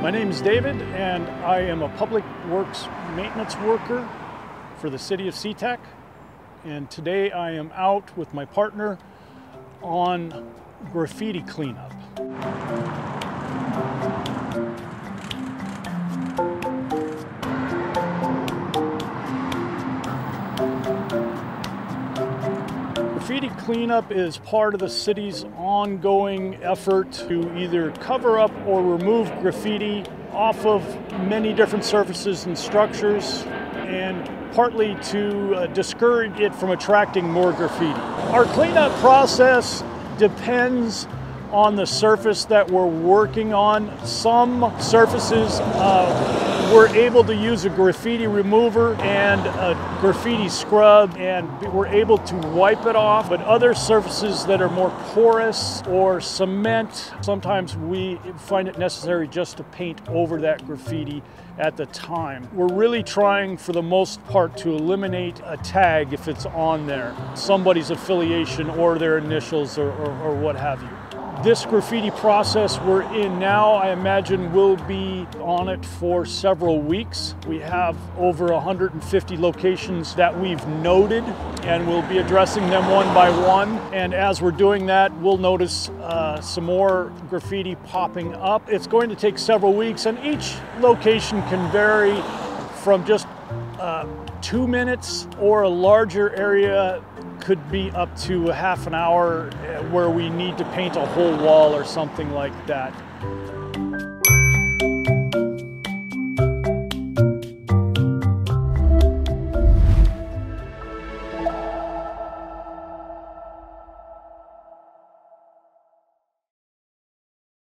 My name is David, and I am a public works maintenance worker for the city of SeaTac. And today I am out with my partner on graffiti cleanup. Graffiti cleanup is part of the city's ongoing effort to either cover up or remove graffiti off of many different surfaces and structures and partly to uh, discourage it from attracting more graffiti. Our cleanup process depends on the surface that we're working on. Some surfaces uh, we're able to use a graffiti remover and a graffiti scrub and we're able to wipe it off. But other surfaces that are more porous or cement, sometimes we find it necessary just to paint over that graffiti at the time. We're really trying for the most part to eliminate a tag if it's on there, somebody's affiliation or their initials or, or, or what have you. This graffiti process we're in now, I imagine, will be on it for several weeks. We have over 150 locations that we've noted, and we'll be addressing them one by one. And as we're doing that, we'll notice uh, some more graffiti popping up. It's going to take several weeks, and each location can vary from just uh, two minutes or a larger area could be up to a half an hour uh, where we need to paint a whole wall or something like that.